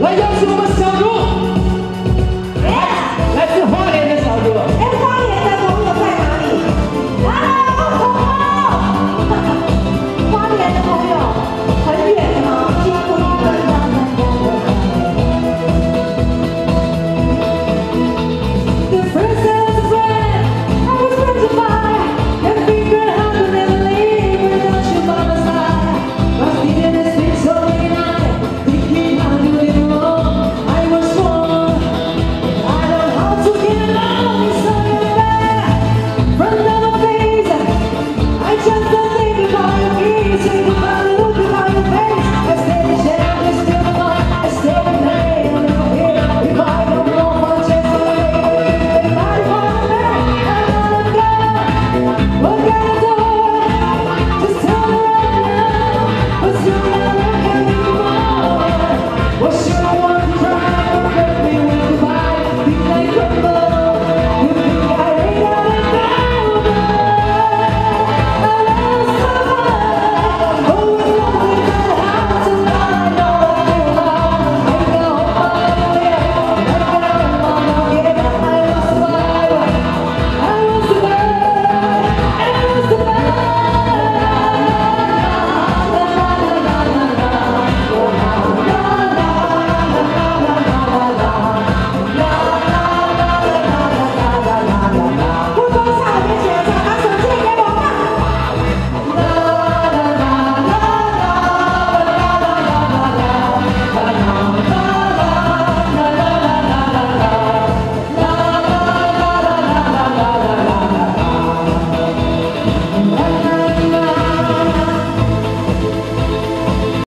来邀请我们 you. like a